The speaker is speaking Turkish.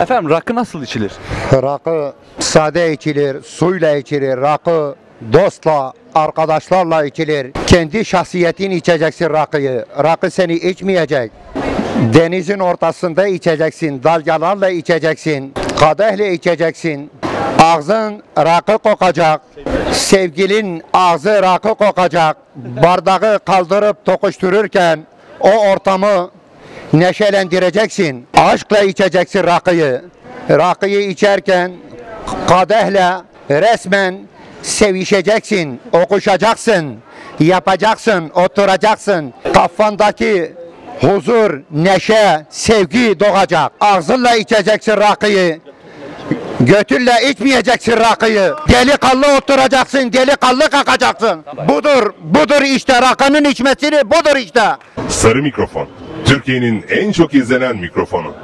Efendim rakı nasıl içilir? Rakı sade içilir, suyla içilir. Rakı dostla, arkadaşlarla içilir. Kendi şahsiyetin içeceksin rakıyı. Rakı seni içmeyecek. Denizin ortasında içeceksin, dalgalarla içeceksin, kadehle içeceksin. Ağzın rakı kokacak, sevgilin ağzı rakı kokacak. Bardağı kaldırıp tokuştururken o ortamı neşelendireceksin. Aşkla içeceksin rakıyı. Rakıyı içerken kadehle resmen sevişeceksin, okuşacaksın, yapacaksın, oturacaksın. Kafandaki huzur, neşe, sevgi doğacak. Ağzınla içeceksin rakıyı. Götünle içmeyeceksin rakıyı. Delikanlı oturacaksın, delikanlı kalkacaksın. Budur, budur işte rakının içmesini budur işte. Sarı mikrofon. Türkiye'nin en çok izlenen mikrofonu.